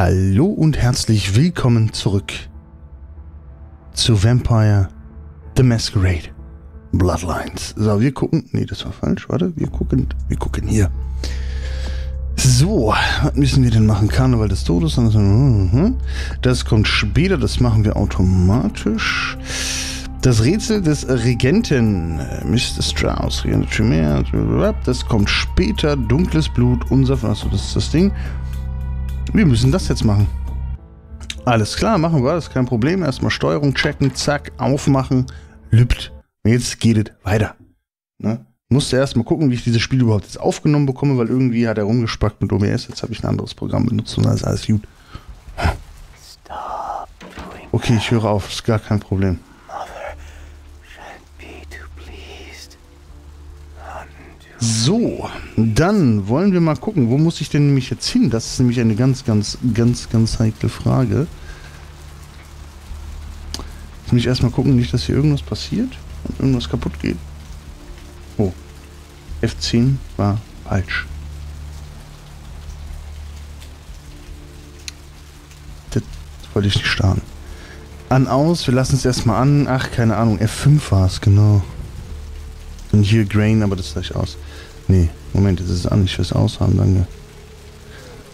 Hallo und herzlich willkommen zurück zu Vampire The Masquerade Bloodlines. So, wir gucken. Nee, das war falsch. Warte, wir gucken. Wir gucken hier. So, was müssen wir denn machen? Karneval des Todes. Mhm. Das kommt später, das machen wir automatisch. Das Rätsel des Regenten, äh, Mr. Strauss, das kommt später. Dunkles Blut, unser, achso, das ist das Ding. Wir müssen das jetzt machen. Alles klar, machen wir, das ist kein Problem. Erstmal Steuerung checken, zack, aufmachen, lübt. Jetzt geht es weiter. Ne? Musste erstmal gucken, wie ich dieses Spiel überhaupt jetzt aufgenommen bekomme, weil irgendwie hat er rumgespackt mit OBS. Jetzt habe ich ein anderes Programm benutzt und dann ist alles gut. Okay, ich höre auf, ist gar kein Problem. So, dann wollen wir mal gucken, wo muss ich denn nämlich jetzt hin? Das ist nämlich eine ganz, ganz, ganz, ganz heikle Frage. Jetzt muss ich erstmal gucken, nicht, dass hier irgendwas passiert und irgendwas kaputt geht. Oh, F10 war falsch. Das wollte ich nicht starten. An, aus, wir lassen es erstmal an. Ach, keine Ahnung, F5 war es, genau. Und hier Grain, aber das gleich aus. Nee, Moment, jetzt ist es an. Ich will es aushaben, danke.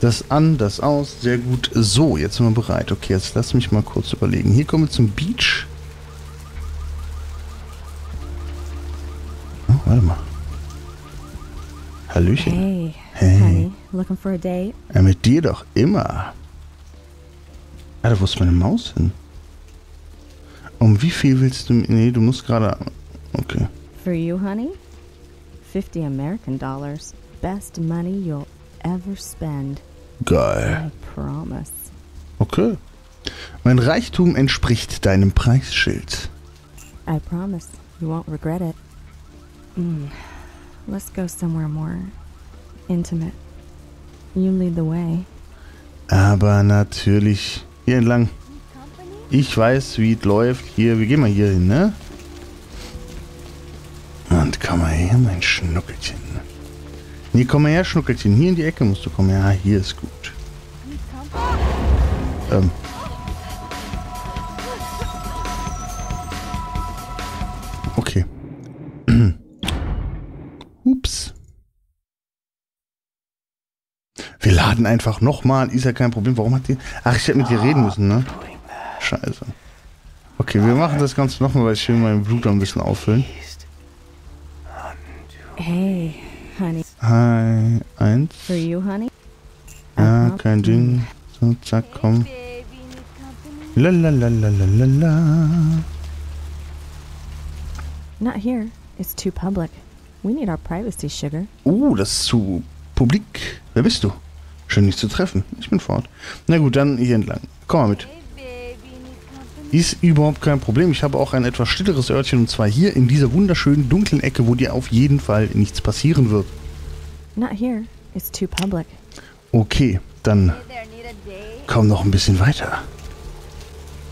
Das an, das aus, sehr gut. So, jetzt sind wir bereit. Okay, jetzt lass mich mal kurz überlegen. Hier kommen wir zum Beach. Oh, warte mal. Hallöchen. Hey, Hey. honey, looking for a date? Ja, mit dir doch immer. Alter, wo ist meine Maus hin? Um wie viel willst du... Nee, du musst gerade... Okay. For you, honey? 50 American dollars. Best money you'll ever spend. Geil. I promise. Okay. Mein Reichtum entspricht deinem Preisschild. I promise you won't regret it. Mm. Let's go somewhere more intimate. You lead the way. Aber natürlich hier entlang. Ich weiß, wie es läuft. Hier, wir gehen mal hier hin, ne? Und komm mal her, mein Schnuckelchen. Nee, komm mal her, Schnuckelchen. Hier in die Ecke musst du kommen. Ja, hier ist gut. Ähm. Okay. Ups. Wir laden einfach nochmal. Ist ja kein Problem. Warum hat die... Ach, ich hätte mit dir reden müssen, ne? Scheiße. Okay, wir machen das Ganze nochmal, weil ich will mein Blut ein bisschen auffüllen. Hey, honey. Hi, eins. For you, honey? Ja, Aha. kein Ding. So, zack, komm. Lalalalalalala. Not here. It's too public. We need our privacy, sugar. Uh, das ist zu publik. Wer bist du? Schön, dich zu treffen. Ich bin fort. Na gut, dann hier entlang. Komm mal mit. Ist überhaupt kein Problem. Ich habe auch ein etwas stilleres Örtchen und zwar hier in dieser wunderschönen dunklen Ecke, wo dir auf jeden Fall nichts passieren wird. Not here. It's too public. Okay, dann komm noch ein bisschen weiter.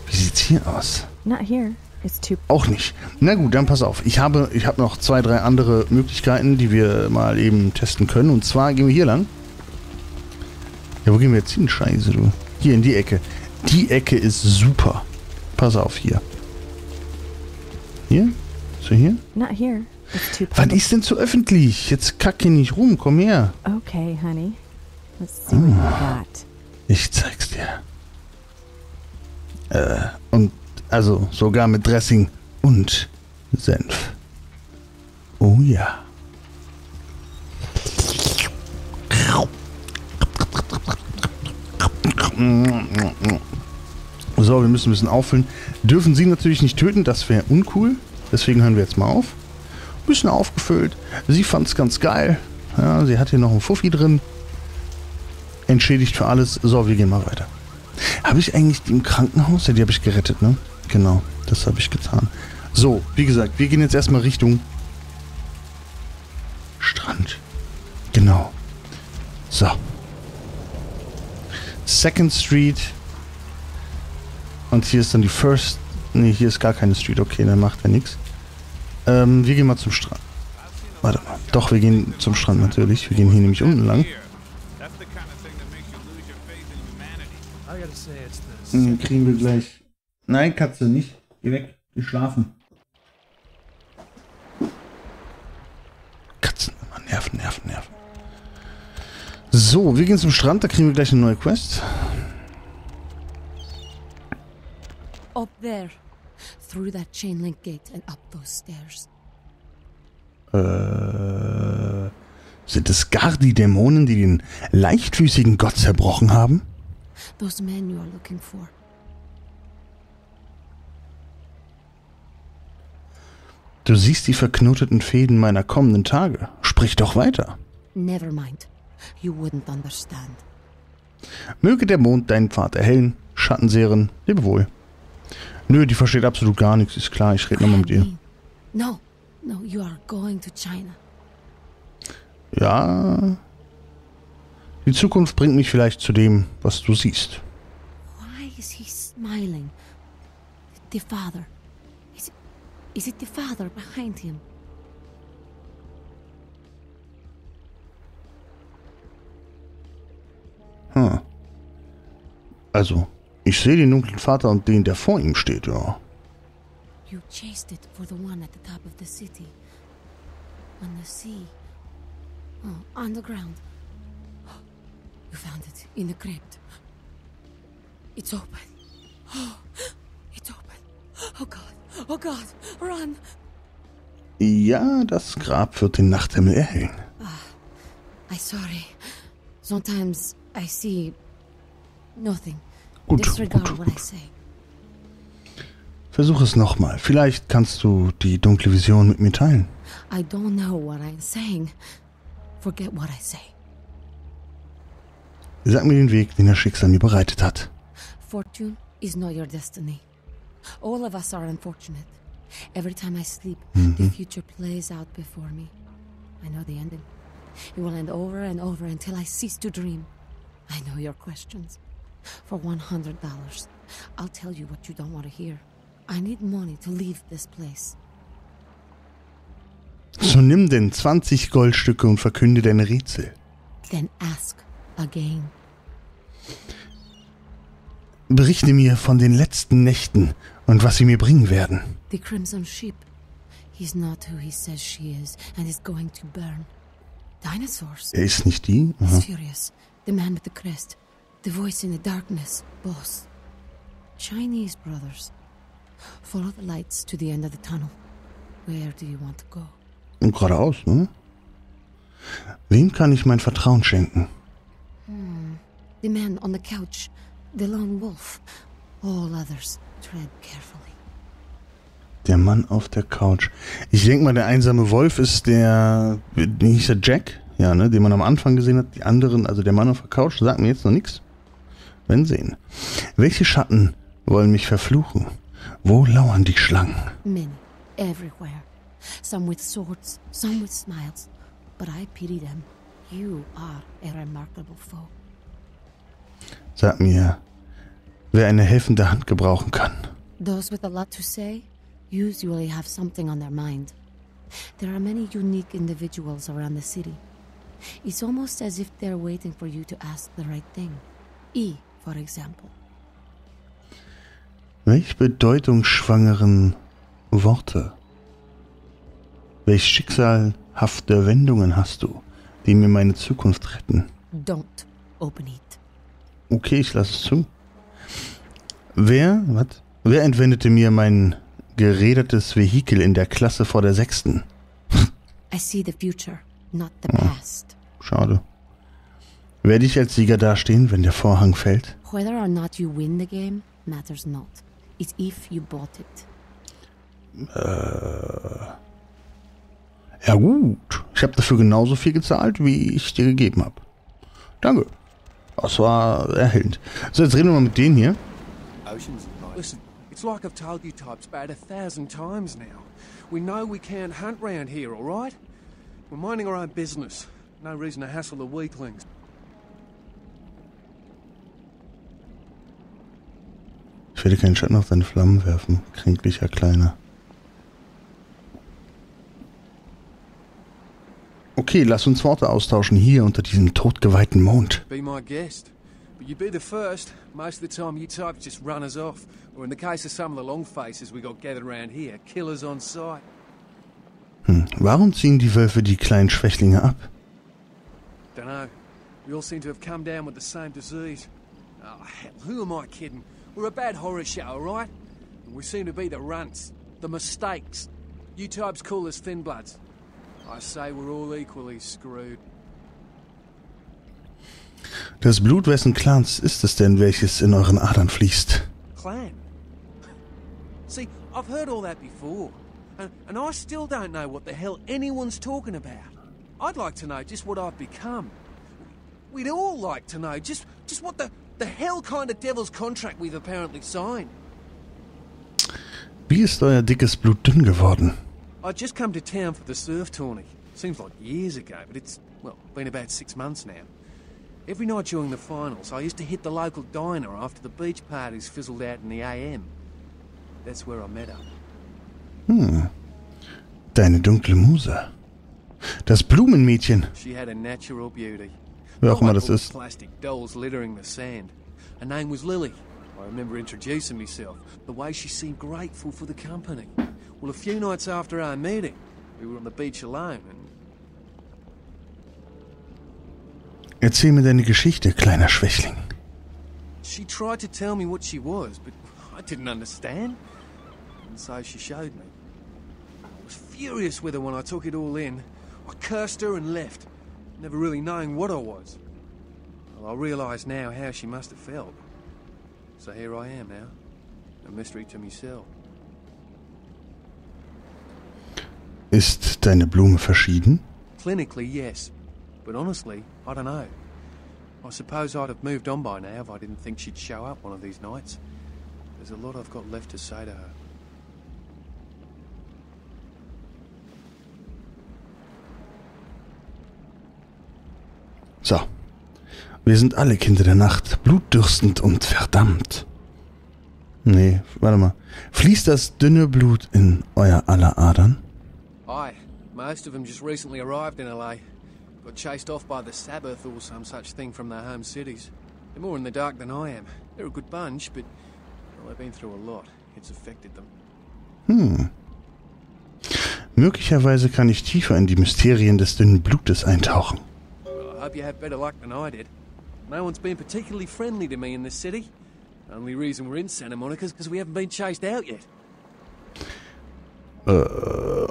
Wie sieht's hier aus? Not here. It's too. Auch nicht. Na gut, dann pass auf. Ich habe, ich habe noch zwei, drei andere Möglichkeiten, die wir mal eben testen können. Und zwar gehen wir hier lang. Ja, wo gehen wir jetzt hin? Scheiße, du. Hier in die Ecke. Die Ecke ist super. Pass auf, hier. Hier? So hier? Not here. It's too Wann ist denn zu öffentlich? Jetzt kacke nicht rum. Komm her. Okay, honey. Let's see what you got. Ich zeig's dir. Äh, und also sogar mit Dressing und Senf. Oh ja. So, wir müssen ein bisschen auffüllen. Dürfen sie natürlich nicht töten, das wäre uncool. Deswegen hören wir jetzt mal auf. Bisschen aufgefüllt. Sie fand's ganz geil. Ja, sie hat hier noch einen Fuffi drin entschädigt für alles. So, wir gehen mal weiter. Habe ich eigentlich die im Krankenhaus? Ja, die habe ich gerettet, ne? Genau, das habe ich getan. So, wie gesagt, wir gehen jetzt erstmal Richtung Strand. Genau. So. Second Street. Und hier ist dann die First. Ne, hier ist gar keine Street. Okay, dann macht er nichts. Ähm, wir gehen mal zum Strand. Warte mal. Doch, wir gehen zum Strand natürlich. Wir gehen hier nämlich unten lang. Hm, kriegen wir gleich. Nein, Katze, nicht. Geh weg. Geh schlafen. Katzen, immer nerven, nerven, nerven. So, wir gehen zum Strand, da kriegen wir gleich eine neue Quest. Up there. Through that chain link gate and up those stairs. Äh, sind es gar die Dämonen, die den leichtfüßigen Gott zerbrochen haben? Those men you are looking for. Du siehst die verknoteten Fäden meiner kommenden Tage. Sprich doch weiter. Never mind. You wouldn't understand. Möge der Mond deinen Pfad erhellen. Schattenseherin, lebe wohl. Nö, die versteht absolut gar nichts. Ist klar, ich rede nochmal mit ihr. No, no, you are going to China. Ja. Die Zukunft bringt mich vielleicht zu dem, was du siehst. Why is he smiling? The father. Is it, is it the father behind him? Hm. Also, ich sehe den dunklen Vater und den, der vor ihm steht, ja. You chased it for the one at the top of the city. On the sea. Oh, on the ground. You found it in the crypt. It's open. Oh, it's open. Oh God. Oh God. Run. Ja, das Grab wird den Nachthimmel erhellen. I sorry. Sometimes I see nothing. Gut, gut, gut. Versuch es nochmal. Vielleicht kannst du die dunkle Vision mit mir teilen. I don't know what I'm saying. Forget what I say. Sag mir den Weg, den das Schicksal mir bereitet hat. Fortune is not your destiny. All of us are unfortunate. Every time I sleep, the future plays out before me. I know the ending. It will end over and over until I cease to dream. I know your questions. For $100, I'll tell you what you don't want to hear. I need money to leave this place. So nimm denn 20 Goldstücke und verkünde deine Rätsel. Then ask again. Berichte mir von den letzten Nächten und was sie mir bringen werden. The Crimson Sheep. He's not who he says she is, and is going to burn. Dinosaurs. Er ist nicht die? Aha. He's furious. The man with the crest. The voice in the darkness. Boss. Chinese brothers. Follow the lights to the end of the tunnel. Where do you want to go? Und geradeaus, ne? Wem kann ich mein Vertrauen schenken? The man on the couch. The lone wolf. All others. Tread carefully. Der Mann auf der Couch. Ich denke mal, der einsame Wolf ist der. Wie hieß der Jack? Ja, ne? Den man am Anfang gesehen hat. Die anderen, also der Mann auf der Couch, sagt mir jetzt noch nichts. Wenn sehen. Welche Schatten wollen mich verfluchen? Wo lauern die Schlangen? Many. Everywhere. Some with swords. Some with smiles. But I pity them. You are a remarkable foe. Sag mir, wer eine helfende Hand gebrauchen kann. Those with a lot to say usually have something on their mind. There are many unique individuals around the city. It's almost as if they're waiting for you to ask the right thing. E, for example. Welch bedeutungsschwangeren Worte. Welch schicksalhafte Wendungen hast du, die mir meine Zukunft retten. Don't open it. Okay, ich lasse es zu. Wer, was? Wer entwendete mir mein gerädertes Vehikel in der Klasse vor der sechsten? I see the future, not the past. Schade. Werde ich als Sieger dastehen, wenn der Vorhang fällt? Whether or not you win the game matters not. It's if you bought it. Ja gut, ich habe dafür genauso viel gezahlt, wie ich dir gegeben habe. Danke. Das war erhellend. So, jetzt reden wir mal mit denen hier. Listen, it's like I've told you types about a thousand times now. We know we can't hunt round here, alright? We're minding our own business. No reason to hassle the weaklings. Ich werde keinen Schatten auf deine Flammen werfen, kränklicher Kleiner. Okay, lass uns Worte austauschen hier unter diesem todgeweihten Mond. Be my guest. But you'd be the first. Most of the time, you types just run us off. Or in the case of some of the long faces we got gathered around here, killers on sight. Hm. Warum ziehen die Wölfe die kleinen Schwächlinge ab? Dunno. We all seem to have come down with the same disease. Oh, hell, who am I kidding? We're a bad horror show, alright? And we seem to be the runts, the mistakes. You types call us thin bloods. I say we're all equally screwed. Das Blut wessen Clans ist es denn, welches in euren Adern fließt? Clan? See, I've heard all that before. And, and I still don't know what the hell anyone's talking about. I'd like to know just what I've become. We'd all like to know just, just what the, the hell kind of devil's contract we've apparently signed. Wie ist euer dickes Blut dünn geworden? I'd just come to town for the surf tourney. Seems like years ago, but it's, well, been about six months now. Every night during the finals, I used to hit the local diner after the beach parties fizzled out in the AM. That's where I met her. Hm. Deine dunkle Muse. Das Blumenmädchen. She had a natural beauty. Wer auch immer das ist. Plastic dolls littering the sand. Her name was Lily. I remember introducing myself. The way she seemed grateful for the company. Well, a few nights after our meeting, we were on the beach alone, and Erzähl mir deine Geschichte, kleiner Schwächling. she tried to tell me what she was, but I didn't understand. And so she showed me. I was furious with her when I took it all in. I cursed her and left, never really knowing what I was. Well, I realise now how she must have felt. So here I am now, a mystery to myself. Ist deine Blume verschieden? Clinically, yes. But honestly, I don't know. I suppose I'd have moved on by now if I didn't think she'd show up one of these nights. There's a lot I've got left to say to her. Wir sind alle Kinder der Nacht, blutdürstend und verdammt. Nee, warte mal. Fließt das dünne Blut in euer aller Adern? Aye, most of them just recently arrived in LA. Got chased off by the Sabbath or some such thing from their home cities. They're more in the dark than I am. They're a good bunch, but well, they've been through a lot. It's affected them. Hm. Möglicherweise kann ich tiefer in die Mysterien des dünnen Blutes eintauchen. Well, I hope you have better luck than I did. No one's been particularly friendly to me in this city. Only reason we're in Santa Monica is because we haven't been chased out yet. Äh,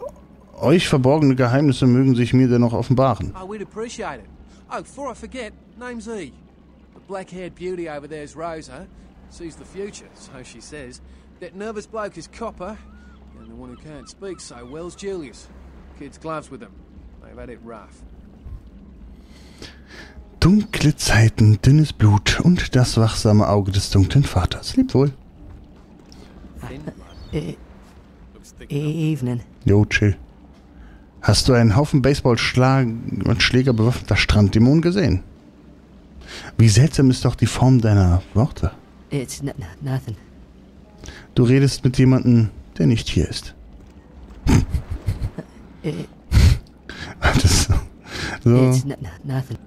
euch verborgene Geheimnisse mögen sich mir dennoch offenbaren. Oh, we'd appreciate it. Oh, before I forget, name's E. The black-haired beauty over there's Rosa. Sees the future, so she says. That nervous bloke is Copper. And the one who can't speak so well's Julius. Kids gloves with them. They've had it rough. Dunkle Zeiten, dünnes Blut und das wachsame Auge des dunklen Vaters. Lebt wohl. E- Looks thick e- evening. Jo, chill. Hast du einen Haufen Baseballschläger mit Schläger bewaffneter Stranddämonen gesehen? Wie seltsam ist doch die Form deiner Worte. It's nothing. Du redest mit jemandem, der nicht hier ist. I- Das, so,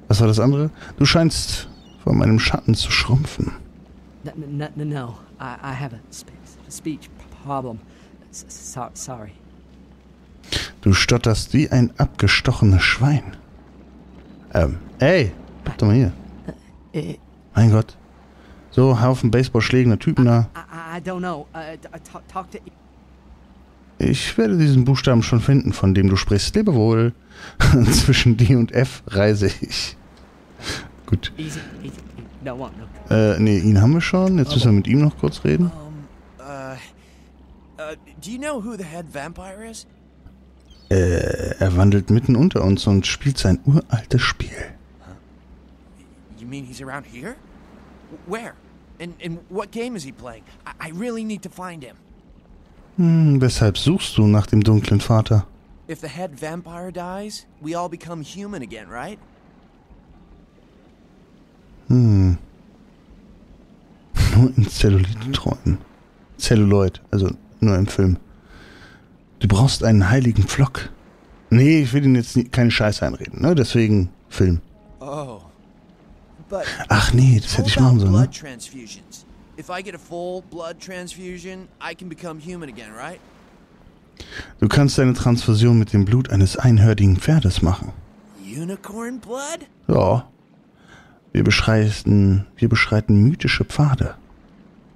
was war das andere? Du scheinst vor meinem Schatten zu schrumpfen. N- n- n- no, I, I have a speech problem. Sorry. Du stotterst wie ein abgestochenes Schwein. Ähm, ey, bleib doch mal hier. I, Mein Gott. So, Haufen Baseballschlägender Typen da. I, I don't know. Uh, talk, talk to. Ich werde diesen Buchstaben schon finden, von dem du sprichst. Lebe wohl. Zwischen D und F reise ich. Gut. Äh, nee, ihn haben wir schon. Jetzt müssen wir mit ihm noch kurz reden. Do you know who the head vampire is? Äh, er wandelt mitten unter uns und spielt sein uraltes Spiel. You mean he's around here? Where? And and what game is he playing? I, I really need to find him. Hm, weshalb suchst du nach dem dunklen Vater? If the head vampire dies, we all become human again, right? Hm. Nur in Zelluliträumen. Celluloid, also nur im Film. Du brauchst einen heiligen Pflock. Nee, ich will Ihnen jetzt nie, keine Scheiße einreden, ne? Deswegen Film. Oh. Ach nee, das hätte ich machen sollen. Ne? If I get a full blood transfusion, I can become human again, right? Du kannst deine Transfusion mit dem Blut eines einhördigen Pferdes machen. Unicorn blood? Ja. Wir beschreiten, wir beschreiten mythische Pfade.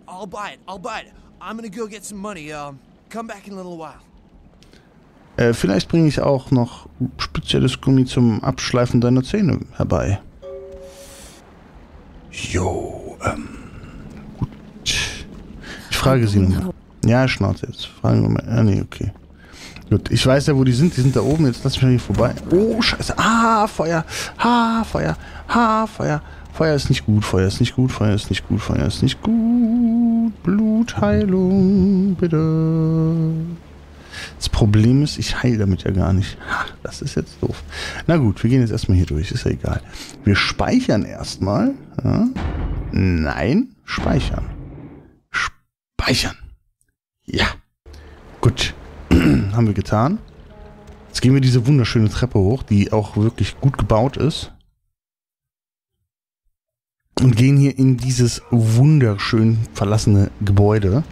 I'll buy it. I'll buy it. I'm gonna go get some money. Um, come back in a little while. Äh, vielleicht bringe ich auch noch spezielles Gummi zum Abschleifen deiner Zähne herbei. Jo, ähm, frage sie nochmal. Ja, Schnauze jetzt. Fragen wir mal. Ah, nee, okay. Gut, ich weiß ja, wo die sind. Die sind da oben. Jetzt lass mich mal hier vorbei. Oh, scheiße. Ah, Feuer. Ha, Feuer. Ha, Feuer. Feuer ist nicht gut. Feuer ist nicht gut. Feuer ist nicht gut. Feuer ist nicht gut. Blutheilung, bitte. Das Problem ist, ich heile damit ja gar nicht. Ha, das ist jetzt doof. Na gut, wir gehen jetzt erstmal hier durch. Ist ja egal. Wir speichern erstmal. Ja. Nein, speichern. Speichern. Ja. Gut. Haben wir getan. Jetzt gehen wir diese wunderschöne Treppe hoch, die auch wirklich gut gebaut ist. Und gehen hier in dieses wunderschön verlassene Gebäude.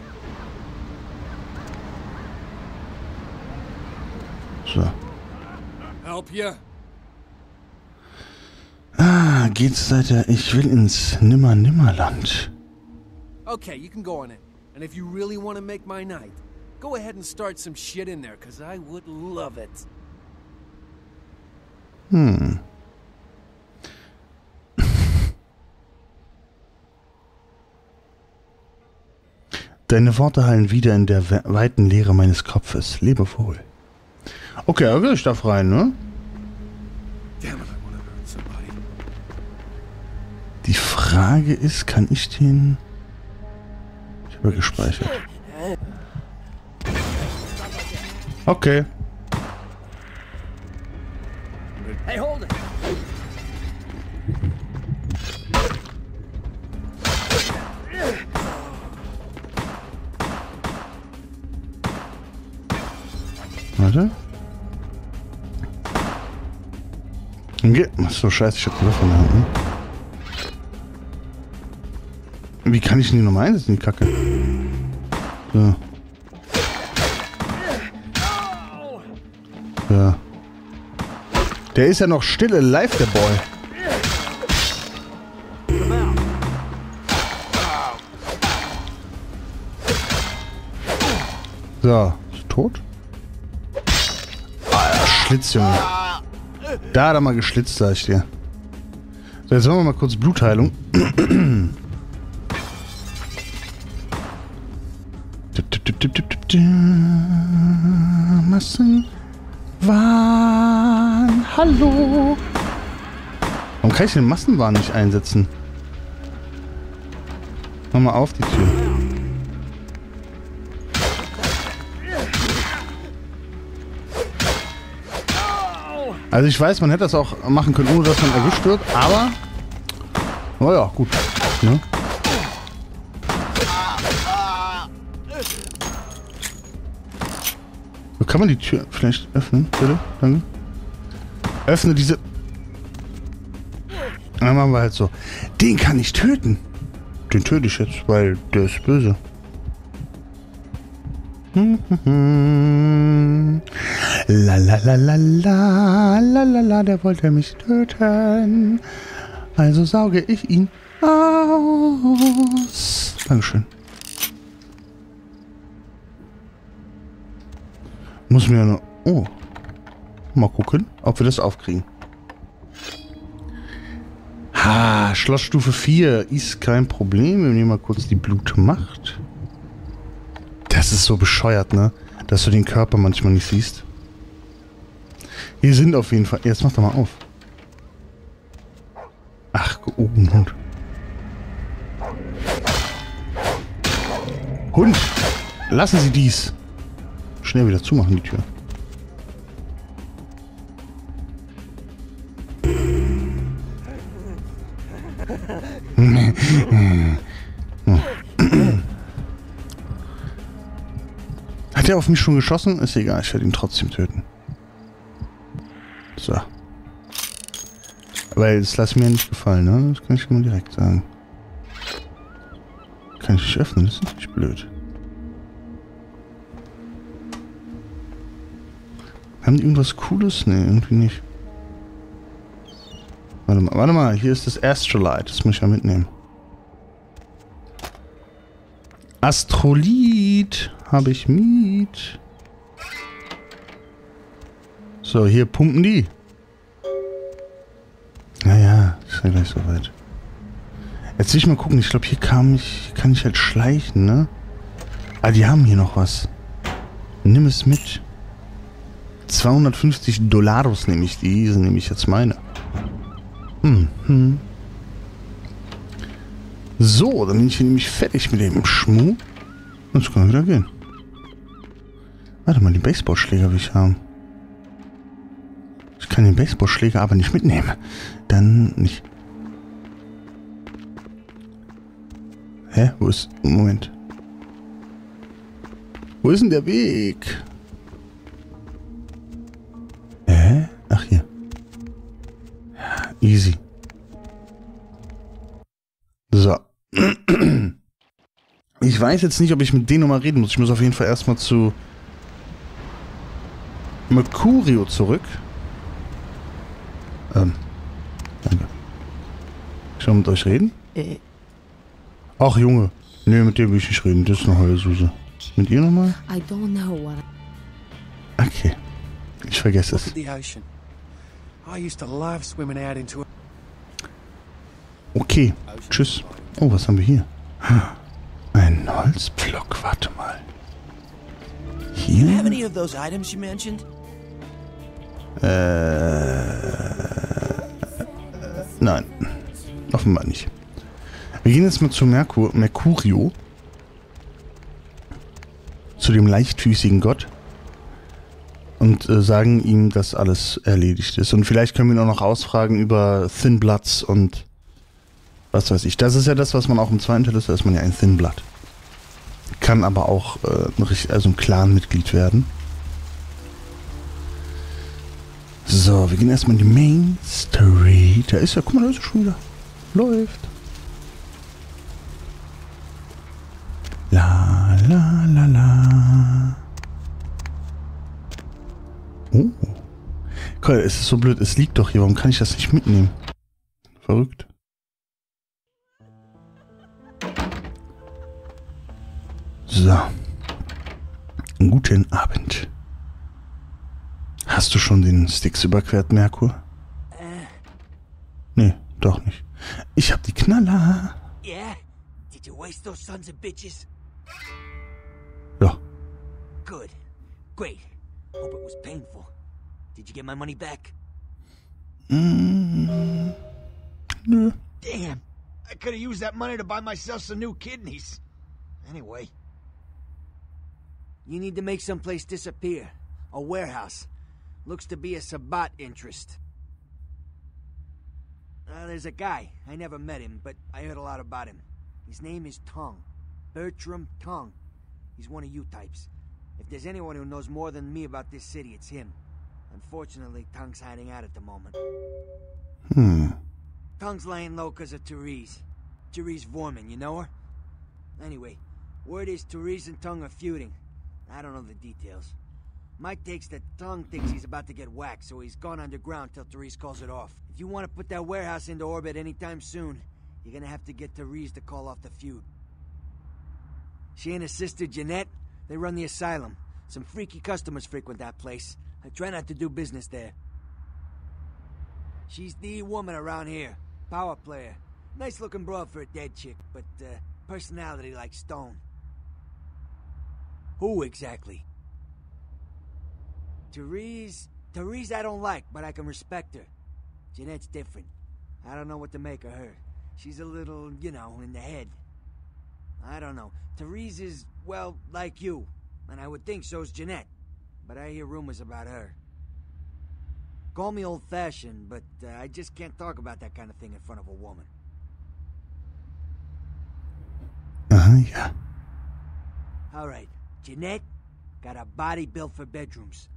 So. Help you? Ah, geht's weiter. Ich will ins Nimmer-Nimmerland. Okay, you can go on in. And if you really want to make my night, go ahead and start some shit in there, because I would love it. Hm. Deine Worte hallen wieder in der we- weiten Leere meines Kopfes. Lebe wohl. Okay, also ich darf rein, ne? Die Frage ist, kann ich den... Habe gespeichert. Okay. Hey, hold it! Warte. Okay. Ach so, scheiße, ich hab die Waffe in der Hand. Wie kann ich denn die nochmal einsetzen, die Kacke? So. Ja. Der ist ja noch still alive, der Boy. So, ist er tot? Alter, Schlitz, Junge. Da hat er mal geschlitzt, sag ich dir. So, jetzt machen wir mal kurz Blutheilung. Tipp. Massenwahn. Hallo. Warum kann ich den Massenwahn nicht einsetzen? Mach mal auf die Tür. Also ich weiß, man hätte das auch machen können, ohne dass man erwischt wird, aber... Naja, gut. Ne? Kann man die Tür vielleicht öffnen? Bitte? Danke. Öffne diese... Dann machen wir halt so. Den kann ich töten. Den töte ich jetzt, weil der ist böse. La la la la la la la la, der wollte mich töten. Also sauge ich ihn aus. Dankeschön. Muss mir nur. Oh. Mal gucken, ob wir das aufkriegen. Ha, Schlossstufe 4 ist kein Problem. Wir nehmen mal kurz die Blutmacht. Das ist so bescheuert, ne? Dass du den Körper manchmal nicht siehst. Hier sind auf jeden Fall. Jetzt mach doch mal auf. Ach, oh, ein Hund. Hund! Lassen Sie dies! Schnell wieder zumachen, die Tür. Hat er auf mich schon geschossen? Ist egal, ich werde ihn trotzdem töten. So. Weil das lasse ich mir nicht gefallen, ne? Das kann ich mal direkt sagen. Kann ich nicht öffnen, das ist natürlich blöd. Haben die irgendwas Cooles? Ne, irgendwie nicht. Warte mal, warte mal, hier ist das Astrolite. Das muss ich ja mitnehmen. Astrolith habe ich mit. So, hier pumpen die. Naja, ist ja gleich soweit. Jetzt will ich mal gucken. Ich glaube, hier kam ich, kann ich halt schleichen, ne? Ah, die haben hier noch was. Nimm es mit. 250 Dollaros nehme ich. Die sind nämlich jetzt meine. Hm, hm. So, dann bin ich hier nämlich fertig mit dem Schmuh. Jetzt können wir wieder gehen. Warte mal, die Baseballschläger will ich haben. Ich kann den Baseballschläger aber nicht mitnehmen. Dann nicht. Hä? Wo ist... Moment. Wo ist denn der Weg? Easy. So. Ich weiß jetzt nicht, ob ich mit denen nochmal reden muss. Ich muss auf jeden Fall erstmal zu Mercurio zurück. Ähm. Danke. Ich mit euch reden? Äh, Ach, Junge. Nee, mit dem will ich nicht reden. Das ist eine Heulsuse. Mit ihr nochmal? I don't know what. Okay. Ich vergesse es. Okay. Tschüss. Oh, was haben wir hier? Ein Holzpflock. Warte mal. Do you have Hier? any of those items you mentioned? Äh. Nein. Offenbar nicht. Wir gehen jetzt mal zu Merkur, Mercurio. Zu dem leichtfüßigen Gott. Und äh, sagen ihm, dass alles erledigt ist. Und vielleicht können wir ihn auch noch ausfragen über Thin Bloods und was weiß ich. Das ist ja das, was man auch im zweiten Teil ist. Da ist man ja ein Thin Blood. Kann aber auch äh, also ein Clan-Mitglied werden. So, wir gehen erstmal in die Main Street. Da ist ja, guck mal, da ist er schon wieder. Läuft. La, la, la, la. Oh. Mal, es ist so blöd. Es liegt doch hier. Warum kann ich das nicht mitnehmen? Verrückt. So. Guten Abend. Hast du schon den Sticks überquert, Merkur? Nee, doch nicht. Ich hab die Knaller. Yeah? Did you waste those sons of bitches? Ja. Good. Great. Hope it was painful. Did you get my money back? Mm, nö. Damn. I could have used that money to buy myself some new kidneys. Anyway. You need to make someplace disappear. A warehouse. Looks to be a Sabat interest. Uh, there's a guy. I never met him, but I heard a lot about him. His name is Tong. Bertram Tong. He's one of you types. If there's anyone who knows more than me about this city, it's him. Unfortunately, Tong's hiding out at the moment. Hmm. Tongue's laying low because of Therese. Therese Vorman, you know her? Anyway, word is Therese and Tongue are feuding. I don't know the details. Mike takes that Tongue thinks he's about to get whacked, so he's gone underground till Therese calls it off. If you want to put that warehouse into orbit anytime soon, you're gonna have to get Therese to call off the feud. She and her sister Jeanette, they run the asylum. Some freaky customers frequent that place. I try not to do business there. She's the woman around here. Power player. Nice looking broad for a dead chick, but uh, personality like stone. Who exactly? Therese. Therese I don't like, but I can respect her. Jeanette's different. I don't know what to make of her. She's a little, you know, in the head. I don't know. Therese is, well, like you. And I would think so's Jeanette. But I hear rumors about her. Call me old fashioned, but uh, I just can't talk about that kind of thing in front of a woman. Aha, ja. Alright, Jeanette got a body built for bedrooms.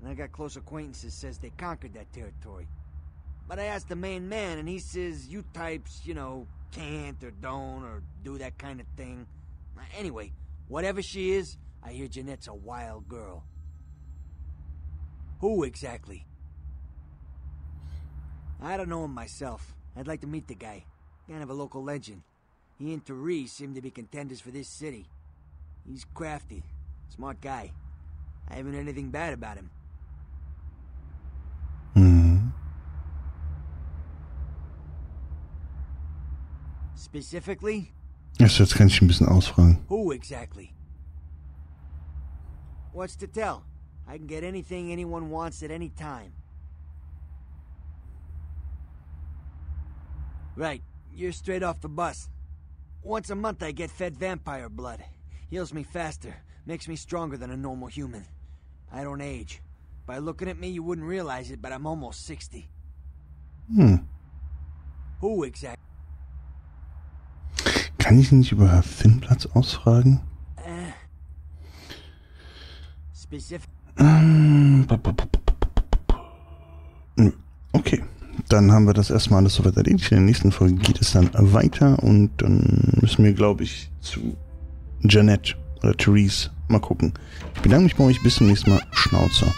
And I got close acquaintances says they conquered that territory. But I asked the main man, and he says you types, you know, can't or don't or do that kind of thing. Anyway, whatever she is, I hear Jeanette's a wild girl. Who exactly? I don't know him myself. I'd like to meet the guy. Kind of a local legend. He and Therese seem to be contenders for this city. He's crafty, smart guy. I haven't heard anything bad about him. Mhm. Specifically, Achso, jetzt kann ich ein bisschen ausfragen. who exactly? What's to tell? I can get anything anyone wants at any time. Right, you're straight off the bus. Once a month I get fed vampire blood. Heals me faster, makes me stronger than a normal human. I don't age. By looking at me, you wouldn't realize it, but I'm almost 60. Hm. Who exactly? Kann ich nicht über Finnplatz ausfragen? Uh, specific. Ähm. Okay, dann haben wir das erstmal alles soweit erledigt. In der nächsten Folge geht es dann weiter und dann müssen wir, glaube ich, zu Jeanette oder Therese mal gucken. Ich bedanke mich bei euch. Bis zum nächsten Mal. Schnauzer.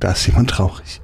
Da ist jemand traurig.